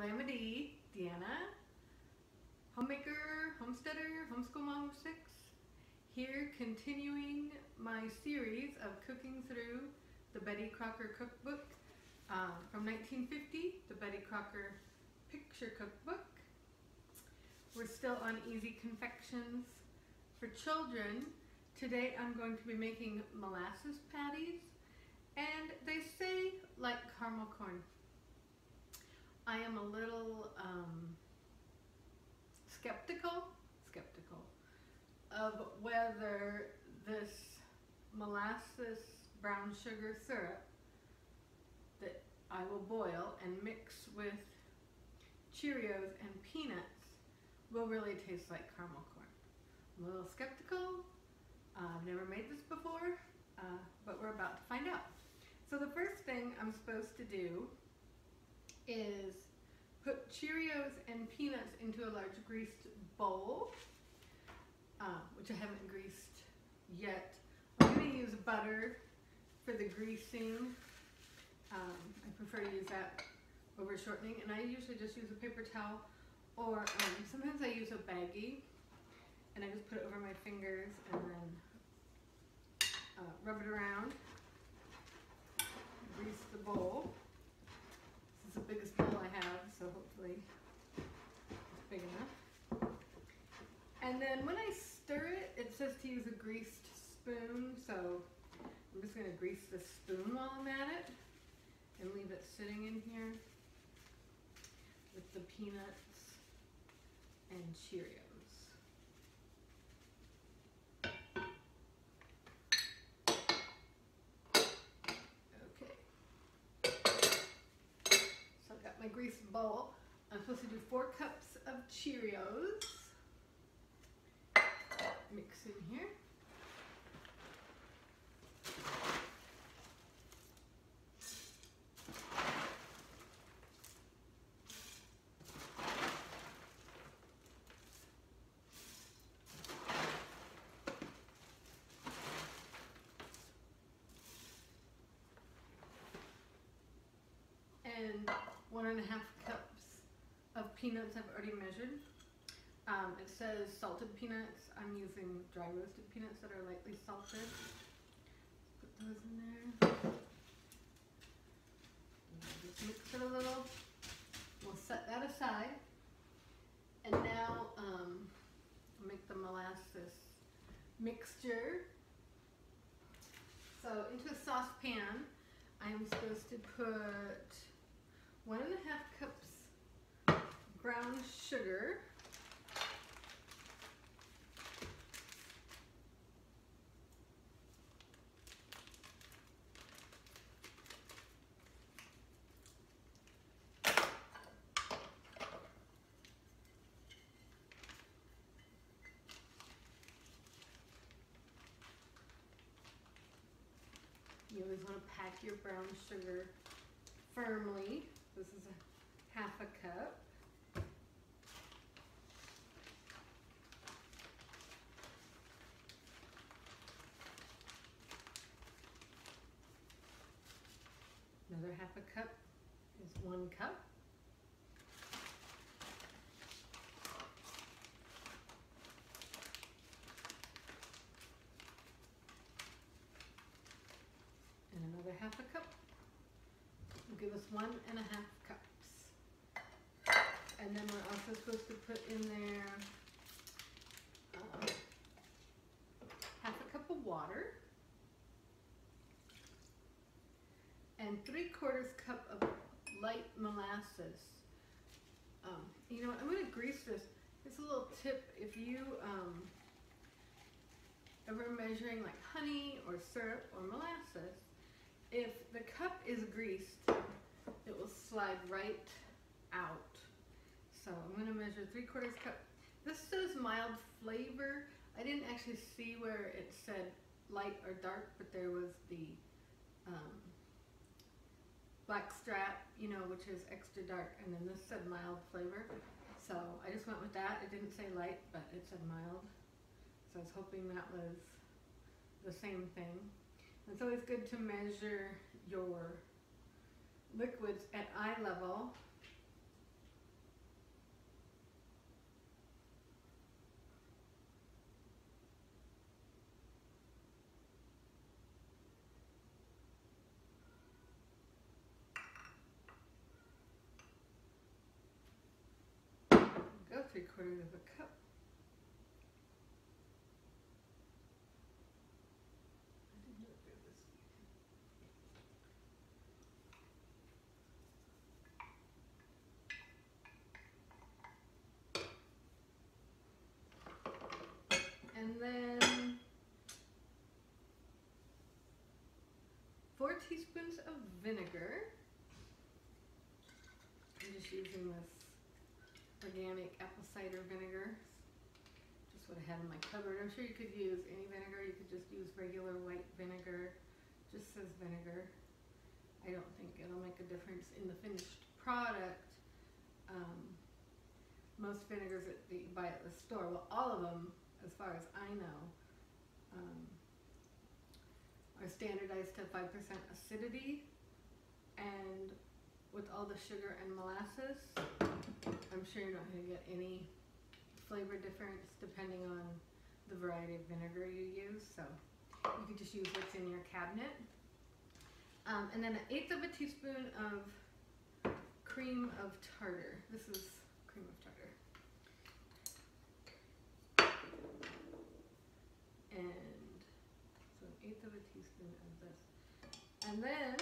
Glamma Dee, Deanna, homemaker, homesteader, homeschool mom of six. Here continuing my series of cooking through the Betty Crocker cookbook uh, from 1950, the Betty Crocker picture cookbook. We're still on easy confections for children. Today I'm going to be making molasses patties and they say like caramel corn. I am a little um, skeptical, skeptical of whether this molasses brown sugar syrup that I will boil and mix with Cheerios and peanuts will really taste like caramel corn. I'm a little skeptical. Uh, I've never made this before, uh, but we're about to find out. So the first thing I'm supposed to do is put Cheerios and peanuts into a large greased bowl, uh, which I haven't greased yet. I'm going to use butter for the greasing. Um, I prefer to use that over shortening, and I usually just use a paper towel, or um, sometimes I use a baggie, and I just put it over my fingers and then uh, rub it around grease the bowl. Is the biggest bowl I have, so hopefully it's big enough. And then when I stir it, it says to use a greased spoon, so I'm just gonna grease the spoon while I'm at it and leave it sitting in here with the peanuts and Cheerios. My greased bowl. I'm supposed to do four cups of Cheerios. Mix in here. And one and a half cups of peanuts I've already measured. Um, it says salted peanuts. I'm using dry roasted peanuts that are lightly salted. Put those in there. Just mix it a little. We'll set that aside. And now um, make the molasses mixture. So into a saucepan, I'm supposed to put one and a half cups brown sugar. You always want to pack your brown sugar firmly. This is a half a cup. Another half a cup is one cup. And another half a cup give us one and a half cups. And then we're also supposed to put in there um, half a cup of water and three quarters cup of light molasses. Um, you know what, I'm to grease this. It's a little tip if you um, ever measuring like honey or syrup or molasses, if the cup is greased, slide right out. So I'm gonna measure three quarters cup. This says mild flavor. I didn't actually see where it said light or dark, but there was the um, black strap, you know, which is extra dark, and then this said mild flavor. So I just went with that. It didn't say light, but it said mild. So I was hoping that was the same thing. It's always good to measure your liquids at eye level. Go three quarters of a cup. Four teaspoons of vinegar. I'm just using this organic apple cider vinegar. Just what I had in my cupboard. I'm sure you could use any vinegar. You could just use regular white vinegar. Just says vinegar. I don't think it'll make a difference in the finished product. Um, most vinegars that you buy at the store, well, all of them, as far as I know, um, are standardized to 5% acidity. And with all the sugar and molasses, I'm sure you're not going to get any flavor difference depending on the variety of vinegar you use. So you could just use what's in your cabinet. Um, and then an eighth of a teaspoon of cream of tartar. This is cream of tartar. And so an eighth of a teaspoon of this. And then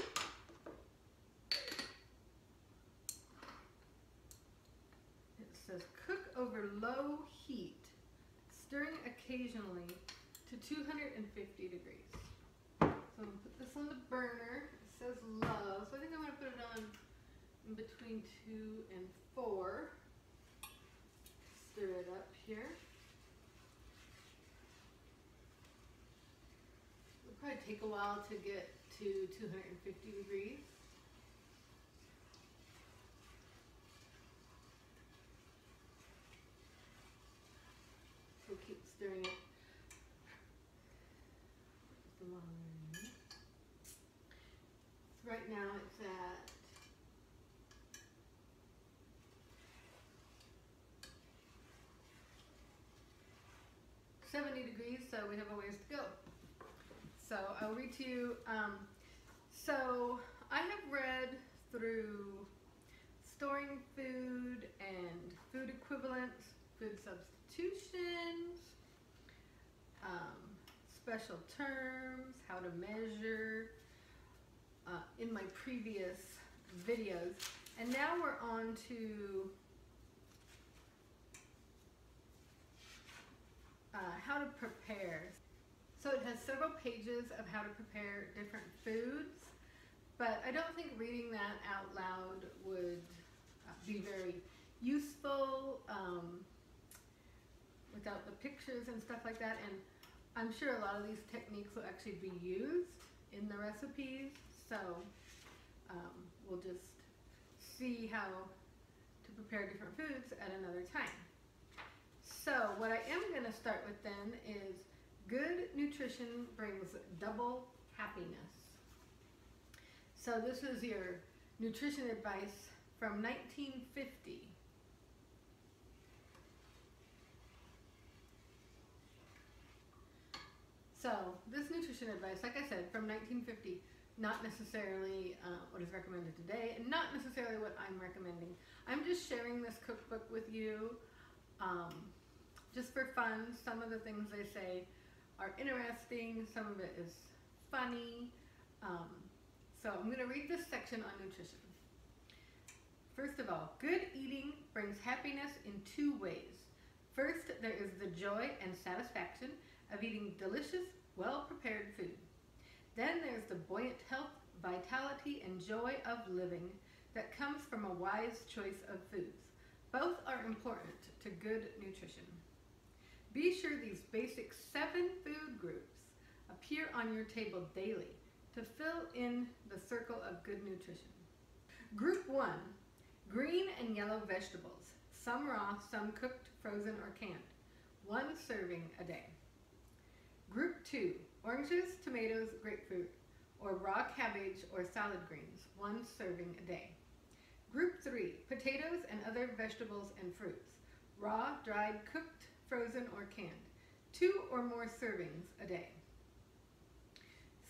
it says cook over low heat, stirring occasionally to 250 degrees. So I'm gonna put this on the burner. It says low, so I think I'm gonna put it on in between two and four. Stir it up here. It'll probably take a while to get to 250 degrees. So keep stirring it. So right now it's at seventy degrees, so we have a ways to go. So I'll read to you. Um, so I have read through storing food and food equivalents, food substitutions, um, special terms, how to measure uh, in my previous videos. And now we're on to uh, how to prepare. So it has several pages of how to prepare different foods, but I don't think reading that out loud would uh, be very useful um, without the pictures and stuff like that. And I'm sure a lot of these techniques will actually be used in the recipes, so um, we'll just see how to prepare different foods at another time. So what I am going to start with then is good nutrition brings double happiness. So this is your nutrition advice from 1950. So this nutrition advice, like I said, from 1950, not necessarily uh, what is recommended today, and not necessarily what I'm recommending. I'm just sharing this cookbook with you um, just for fun. Some of the things they say are interesting, some of it is funny. Um, so I'm going to read this section on nutrition. First of all, good eating brings happiness in two ways. First, there is the joy and satisfaction of eating delicious, well-prepared food. Then there's the buoyant health, vitality, and joy of living that comes from a wise choice of foods. Both are important to good nutrition. Be sure these basic seven food groups appear on your table daily to fill in the circle of good nutrition. Group 1, green and yellow vegetables, some raw, some cooked, frozen, or canned. One serving a day. Group 2, oranges, tomatoes, grapefruit, or raw cabbage or salad greens, one serving a day. Group 3, potatoes and other vegetables and fruits, raw, dried, cooked, frozen, or canned. Two or more servings a day.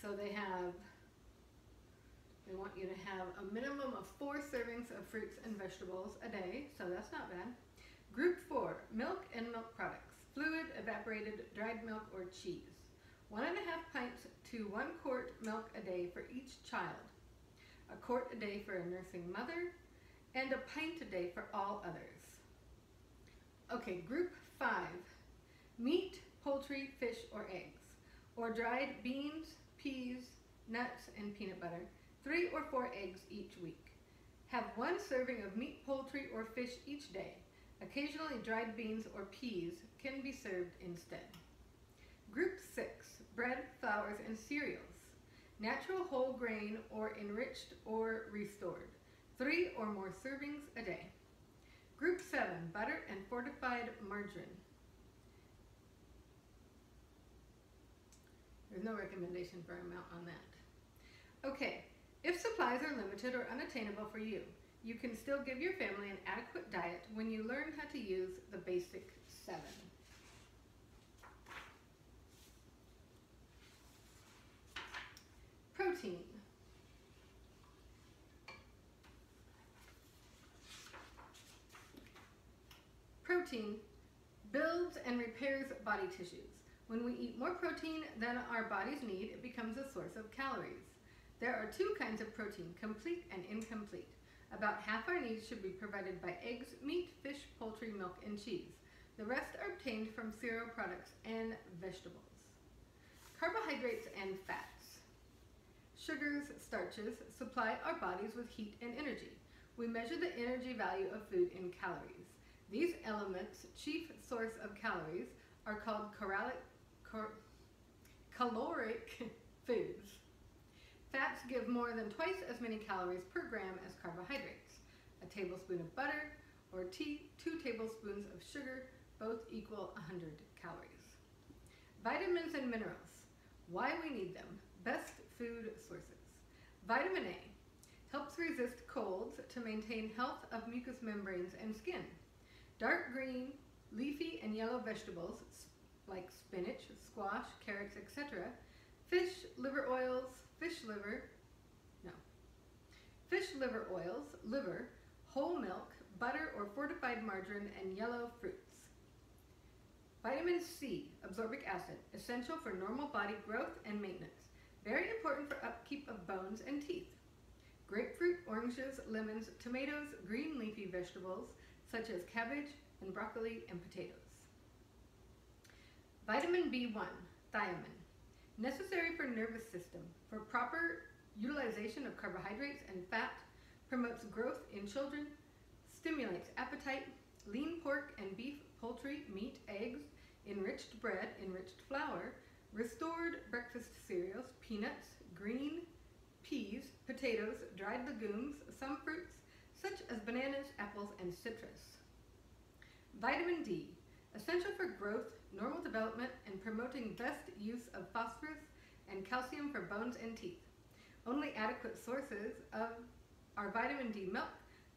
So they have, they want you to have a minimum of four servings of fruits and vegetables a day, so that's not bad. Group 4, milk and milk products, fluid, evaporated, dried milk, or cheese. One and a half pints to one quart milk a day for each child, a quart a day for a nursing mother, and a pint a day for all others. Okay, group 5, meat, poultry, fish, or eggs, or dried beans, peas, nuts, and peanut butter, three or four eggs each week. Have one serving of meat, poultry, or fish each day. Occasionally dried beans or peas can be served instead. Group 6, bread, flours, and cereals. Natural whole grain or enriched or restored. Three or more servings a day. Group 7, butter and fortified margarine. There's no recommendation for amount on that. Okay, if supplies are limited or unattainable for you, you can still give your family an adequate diet when you learn how to use the basic seven. Protein. Protein builds and repairs body tissues. When we eat more protein than our bodies need, it becomes a source of calories. There are two kinds of protein, complete and incomplete. About half our needs should be provided by eggs, meat, fish, poultry, milk, and cheese. The rest are obtained from cereal products and vegetables. Carbohydrates and fats. Sugars, starches supply our bodies with heat and energy. We measure the energy value of food in calories. These elements, chief source of calories, are called caloric, caloric foods. Fats give more than twice as many calories per gram as carbohydrates. A tablespoon of butter or tea, two tablespoons of sugar, both equal 100 calories. Vitamins and minerals. Why we need them. Best food sources. Vitamin A helps resist colds to maintain health of mucous membranes and skin. Dark green, leafy, and yellow vegetables like spinach, squash, carrots, etc. Fish, liver oils, fish liver, no, fish liver oils, liver, whole milk, butter or fortified margarine, and yellow fruits. Vitamin C, absorbic acid, essential for normal body growth and maintenance. Very important for upkeep of bones and teeth. Grapefruit, oranges, lemons, tomatoes, green leafy vegetables such as cabbage and broccoli and potatoes. Vitamin B1, thiamine, necessary for nervous system, for proper utilization of carbohydrates and fat, promotes growth in children, stimulates appetite, lean pork and beef, poultry, meat, eggs, enriched bread, enriched flour, restored breakfast cereals, peanuts, green peas, potatoes, dried legumes, some fruits, such as bananas, apples, and citrus. Vitamin D, essential for growth, normal development, and promoting best use of phosphorus and calcium for bones and teeth. Only adequate sources of are vitamin D milk,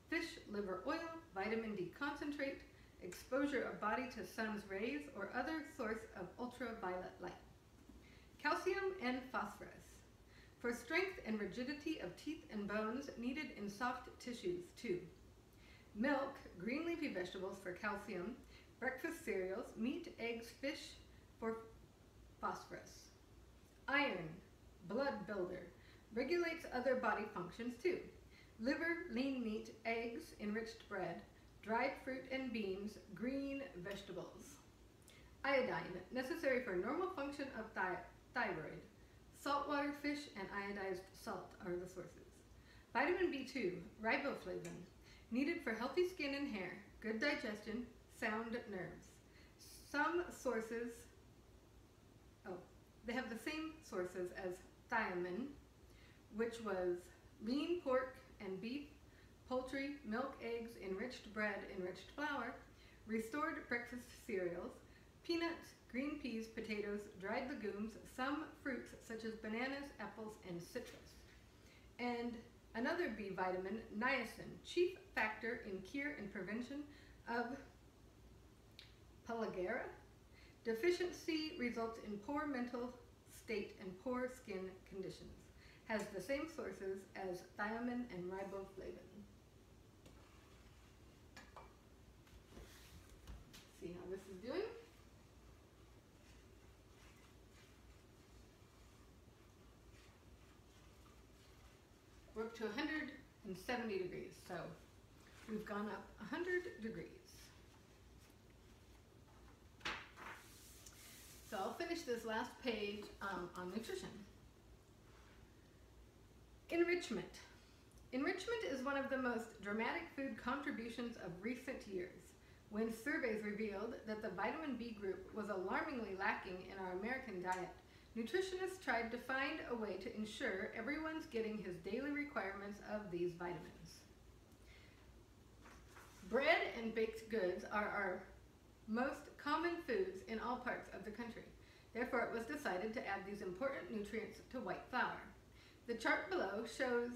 fish liver oil, vitamin D concentrate, exposure of body to sun's rays, or other source of ultraviolet light. Calcium and phosphorus. For strength and rigidity of teeth and bones needed in soft tissues too. Milk, green leafy vegetables for calcium, breakfast cereals, meat, eggs, fish for phosphorus. Iron, blood builder, regulates other body functions too. Liver, lean meat, eggs, enriched bread, dried fruit and beans, green vegetables. Iodine, necessary for normal function of thi thyroid. Saltwater fish and iodized salt are the sources. Vitamin B2, riboflavin, needed for healthy skin and hair, good digestion, sound nerves. Some sources, oh, they have the same sources as thiamine, which was lean pork and beef, poultry, milk, eggs, enriched bread, enriched flour, restored breakfast cereals, peanuts, green peas, potatoes, dried legumes, some fruits such as bananas, apples, and citrus. And another B vitamin, niacin, chief factor in cure and prevention of pellagra. Deficiency results in poor mental state and poor skin conditions. Has the same sources as thiamine and riboflavin. see how this is doing. We're up to 170 degrees, so we've gone up 100 degrees. So I'll finish this last page um, on nutrition. Enrichment. Enrichment is one of the most dramatic food contributions of recent years. When surveys revealed that the vitamin B group was alarmingly lacking in our American diet, nutritionists tried to find a way to ensure everyone's getting his daily requirements of these vitamins. Bread and baked goods are our most common foods in all parts of the country. Therefore, it was decided to add these important nutrients to white flour. The chart below shows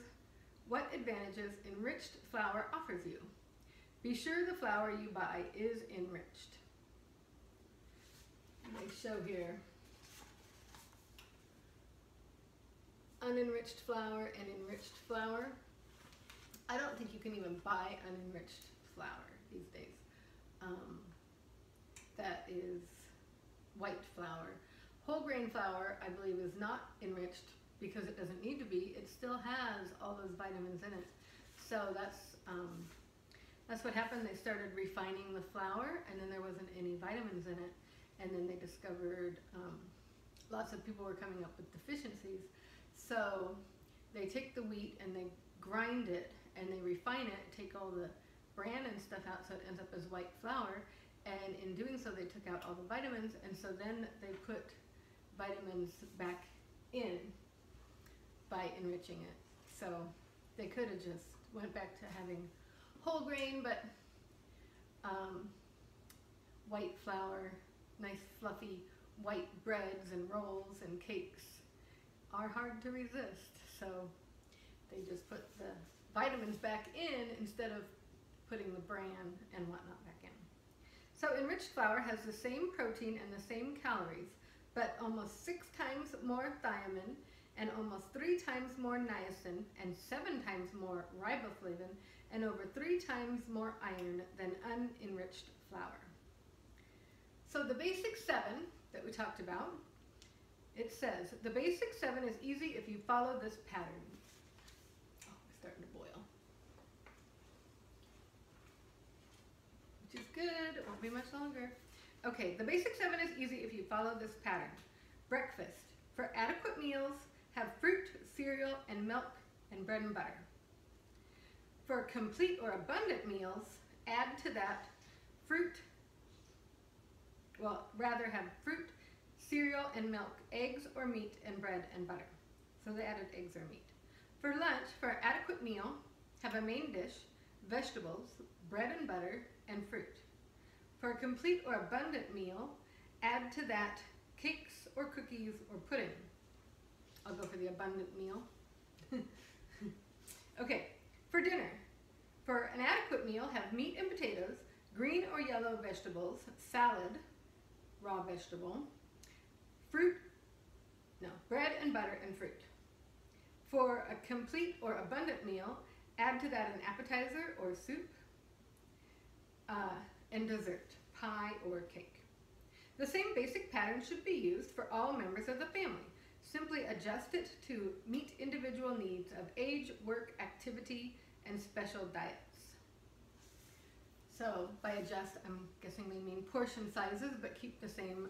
what advantages enriched flour offers you. Be sure the flour you buy is enriched. They show here unenriched flour and enriched flour. I don't think you can even buy unenriched flour these days. Um, that is white flour. Whole grain flour, I believe, is not enriched because it doesn't need to be. It still has all those vitamins in it. So that's um, that's what happened. They started refining the flour, and then there wasn't any vitamins in it. And then they discovered um, lots of people were coming up with deficiencies. So they take the wheat and they grind it and they refine it, take all the bran and stuff out so it ends up as white flour. And in doing so, they took out all the vitamins, and so then they put vitamins back in by enriching it. So they could have just went back to having whole grain, but um, white flour, nice fluffy white breads and rolls and cakes are hard to resist. So they just put the vitamins back in instead of putting the bran and whatnot back in. So enriched flour has the same protein and the same calories, but almost six times more thiamine and almost three times more niacin and seven times more riboflavin and over three times more iron than unenriched flour. So the basic seven that we talked about, it says, the basic seven is easy if you follow this pattern. Oh, it's starting to boil. Which is good, it won't be much longer. Okay, the basic seven is easy if you follow this pattern. Breakfast. For adequate meals, have fruit, cereal, and milk, and bread and butter. For complete or abundant meals, add to that fruit, well, rather have fruit, cereal, and milk, eggs or meat, and bread and butter. So they added eggs or meat. For lunch, for an adequate meal, have a main dish, vegetables, bread and butter, and fruit. For a complete or abundant meal, add to that cakes or cookies or pudding. I'll go for the abundant meal. okay, for dinner. For an adequate meal, have meat and potatoes, green or yellow vegetables, salad, raw vegetable, fruit, no, bread and butter and fruit. For a complete or abundant meal, add to that an appetizer or soup, uh, and dessert, pie or cake. The same basic pattern should be used for all members of the family. Simply adjust it to meet individual needs of age, work, activity, and special diets. So by adjust, I'm guessing they mean portion sizes, but keep the same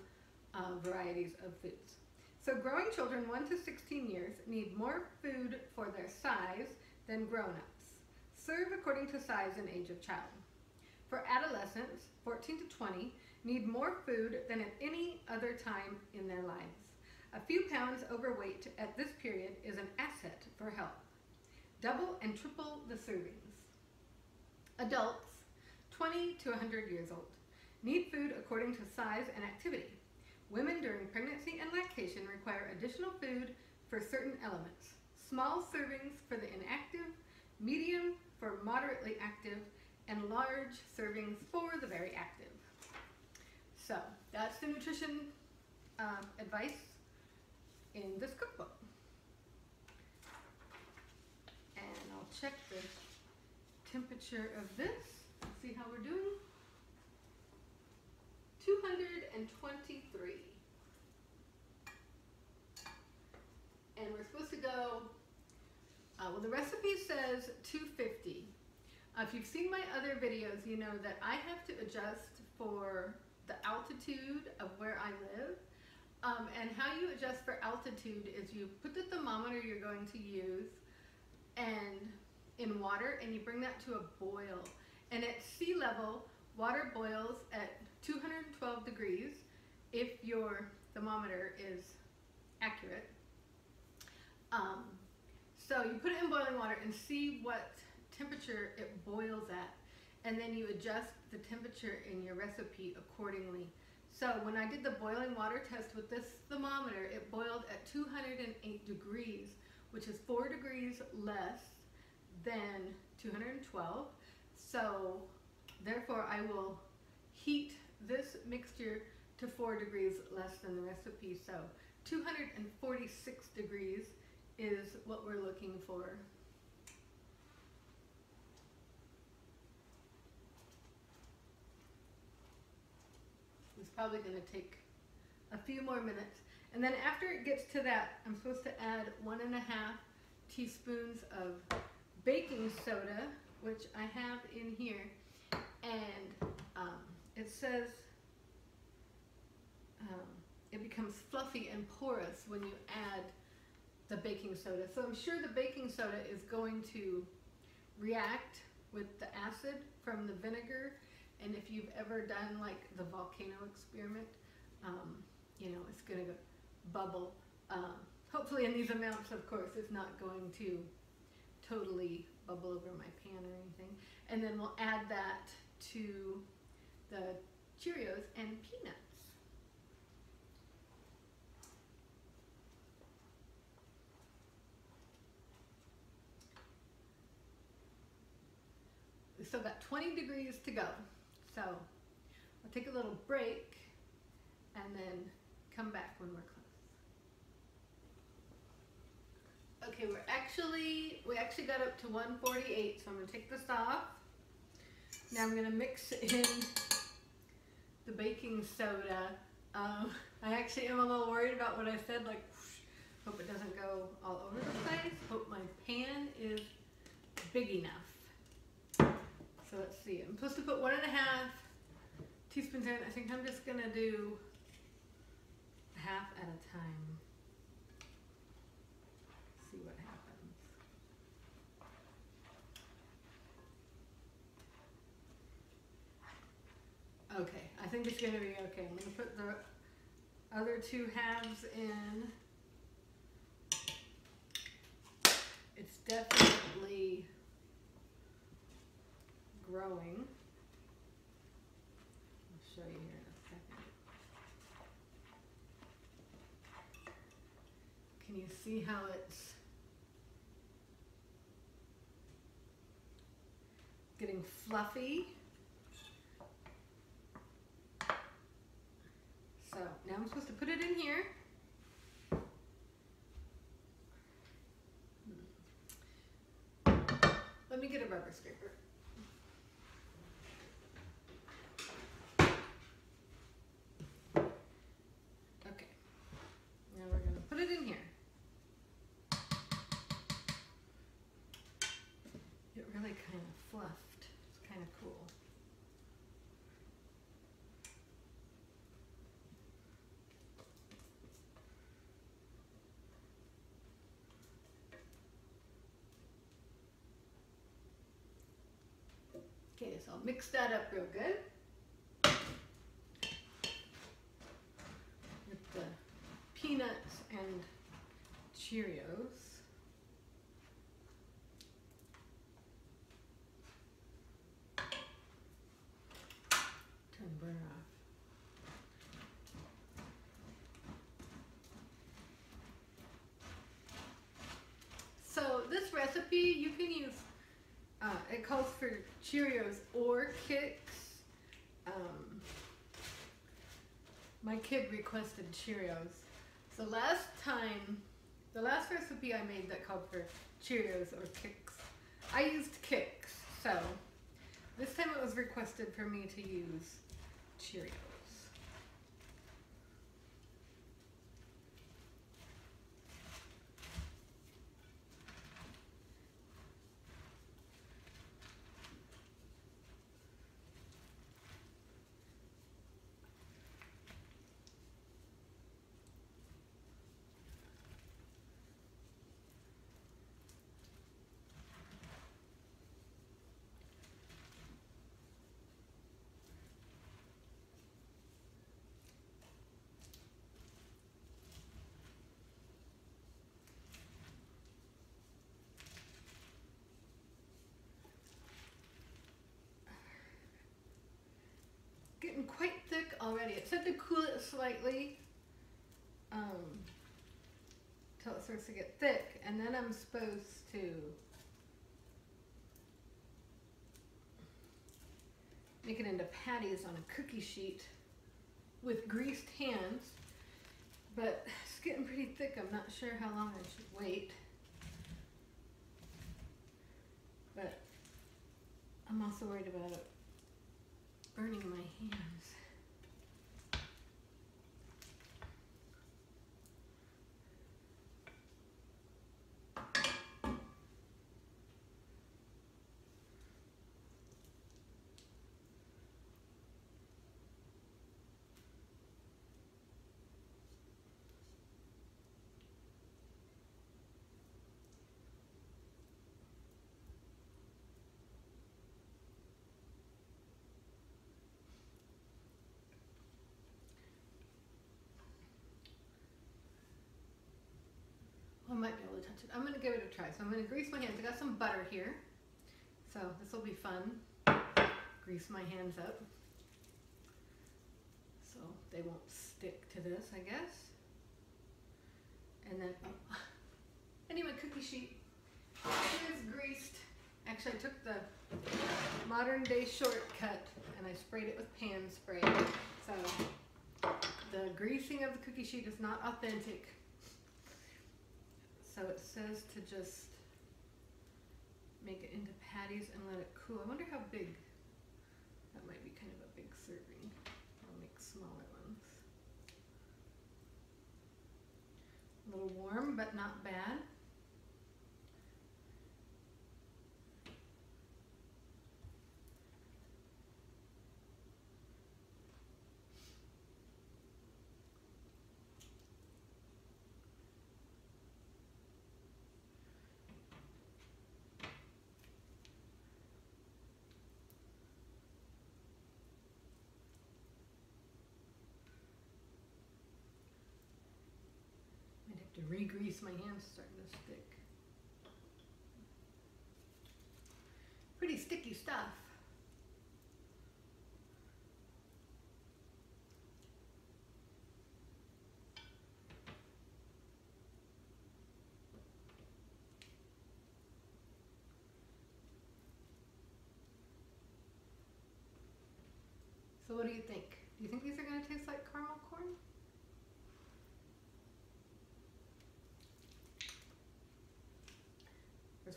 uh, varieties of foods. So growing children 1 to 16 years need more food for their size than grown-ups. Serve according to size and age of child. For adolescents, 14 to 20, need more food than at any other time in their lives. A few pounds overweight at this period is an asset for health. Double and triple the servings. Adults, 20 to 100 years old, need food according to size and activity. Women during pregnancy and lactation require additional food for certain elements. Small servings for the inactive, medium for moderately active, and large servings for the very active. So that's the nutrition uh, advice in this cookbook. And I'll check the temperature of this, see how we're doing. 223. And we're supposed to go, uh, well the recipe says 250. Uh, if you've seen my other videos, you know that I have to adjust for the altitude of where I live. Um, and how you adjust for altitude is you put the thermometer you're going to use and in water and you bring that to a boil. And at sea level, water boils at 212 degrees if your thermometer is accurate. Um, so you put it in boiling water and see what temperature it boils at and then you adjust the temperature in your recipe accordingly. So when I did the boiling water test with this thermometer, it boiled at 208 degrees, which is four degrees less than 212. So therefore I will heat this mixture to four degrees less than the recipe. So 246 degrees is what we're looking for. It's probably going to take a few more minutes. And then after it gets to that, I'm supposed to add one and a half teaspoons of baking soda, which I have in here. And it says um, it becomes fluffy and porous when you add the baking soda. So I'm sure the baking soda is going to react with the acid from the vinegar. And if you've ever done like the volcano experiment, um, you know, it's going to bubble. Um, hopefully in these amounts, of course, it's not going to totally bubble over my pan or anything. And then we'll add that to the Cheerios and peanuts. We still got 20 degrees to go. So I'll take a little break and then come back when we're close. Okay, we're actually, we actually got up to 148, so I'm gonna take this off. Now I'm gonna mix in the baking soda. Um, I actually am a little worried about what I said, like, whoosh, hope it doesn't go all over the place. Hope my pan is big enough. So let's see, I'm supposed to put one and a half teaspoons in. I think I'm just gonna do half at a time. See what happens. Okay, I think it's gonna be okay. I'm gonna put the other two halves in. It's definitely growing. I'll show you here in a second. Can you see how it's getting fluffy? So now I'm supposed to put it in here. Let me get a rubber scraper. Okay. Now we're going to put it in here. It really kind of fluffed. It's kind of cool. Okay, so I'll mix that up real good. With the peanuts and Cheerios. Burner off. So this recipe, you can use, uh, it calls for Cheerios or Kix. Um, my kid requested Cheerios. So last time, the last recipe I made that called for Cheerios or Kix, I used Kix. So this time it was requested for me to use Cheerios. Getting quite thick already. It said to cool it slightly um, till it starts to get thick, and then I'm supposed to make it into patties on a cookie sheet with greased hands. But it's getting pretty thick. I'm not sure how long I should wait. But I'm also worried about it burning my hands. I might be able to touch it. I'm gonna give it a try. So I'm gonna grease my hands. I got some butter here. So this will be fun. Grease my hands up. So they won't stick to this, I guess. And then, oh, anyway, cookie sheet. It is greased. Actually, I took the modern day shortcut and I sprayed it with pan spray. So the greasing of the cookie sheet is not authentic. So it says to just make it into patties and let it cool. I wonder how big. That might be kind of a big serving. I'll make smaller ones. A little warm, but not bad. To re-grease my hands starting to stick. Pretty sticky stuff. So what do you think? Do you think these are going to taste like caramel corn?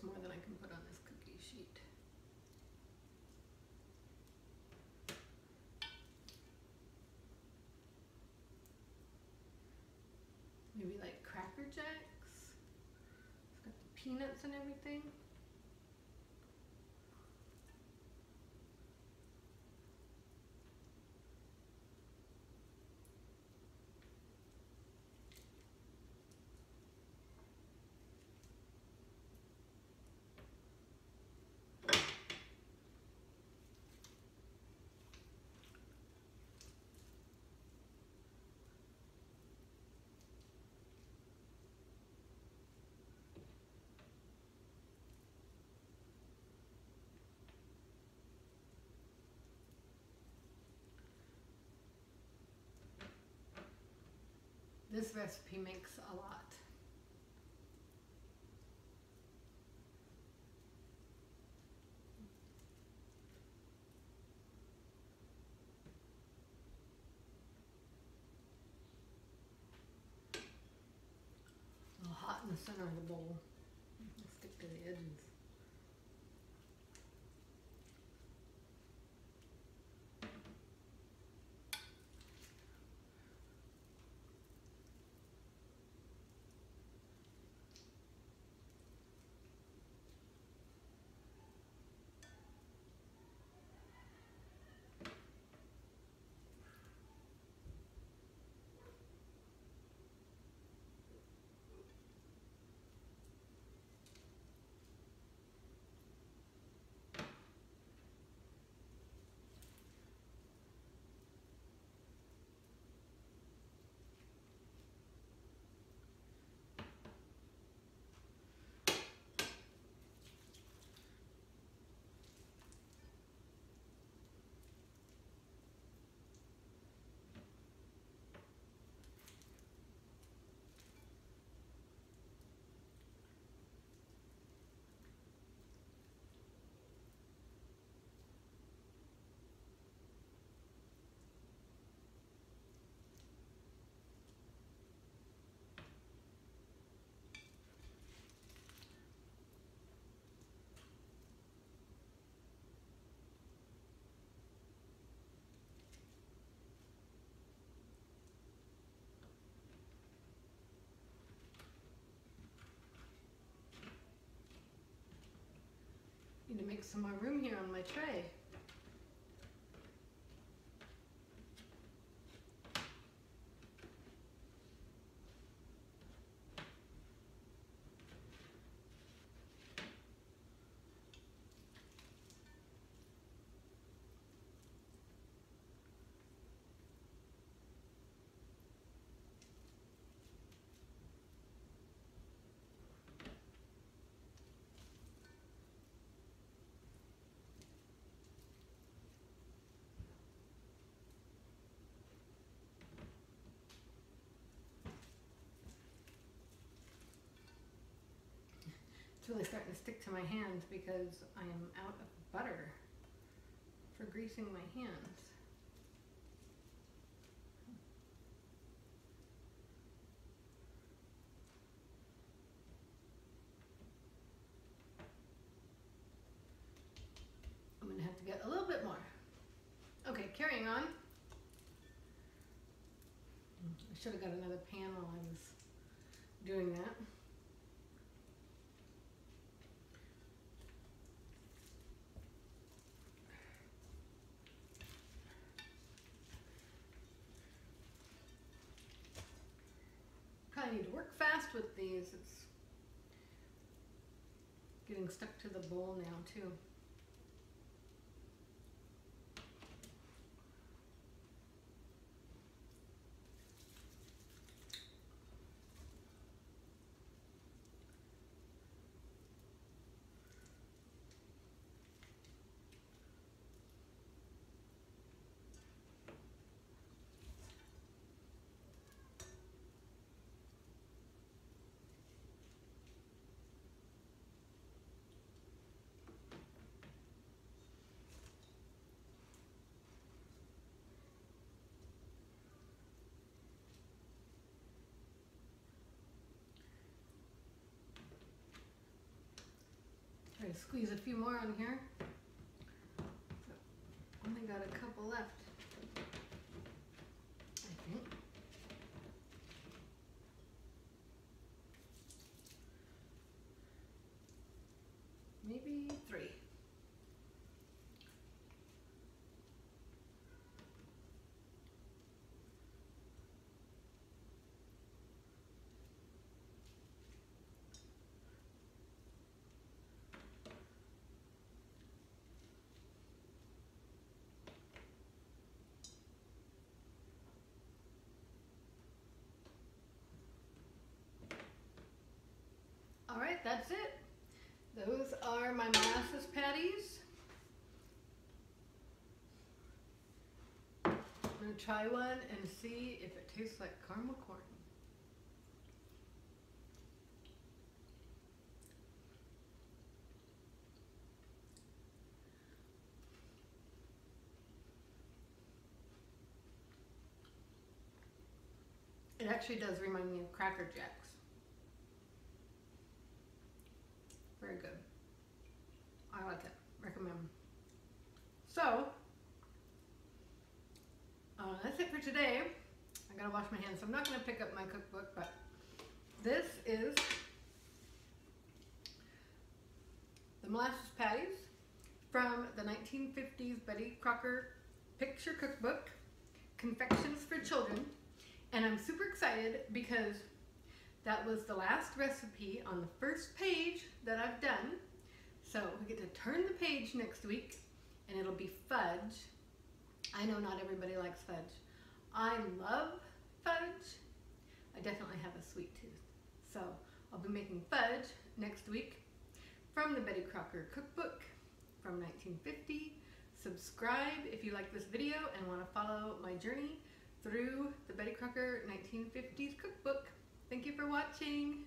More than I can put on this cookie sheet. Maybe like Cracker Jacks. It's got the peanuts and everything. This recipe makes a lot. A little hot in the center of the bowl. Stick to the edges. Need to make some more room here on my tray. Really starting to stick to my hands because I am out of butter for greasing my hands. I'm gonna have to get a little bit more. Okay, carrying on. I should have got another pan while I was doing that. Probably need to fast with these. It's getting stuck to the bowl now too. Try to squeeze a few more on here. So, only got a couple left. I think. Maybe three. All right, that's it. Those are my molasses patties. I'm gonna try one and see if it tastes like caramel corn. It actually does remind me of Cracker Jacks. Very good. I like it. Recommend. So, uh, that's it for today. I gotta wash my hands, so I'm not gonna pick up my cookbook, but this is the molasses patties from the 1950s Betty Crocker picture cookbook, Confections for Children. And I'm super excited because that was the last recipe on the first page that I've done. So we get to turn the page next week and it'll be fudge. I know not everybody likes fudge. I love fudge. I definitely have a sweet tooth. So I'll be making fudge next week from the Betty Crocker cookbook from 1950. Subscribe if you like this video and want to follow my journey through the Betty Crocker 1950s cookbook. Thank you for watching.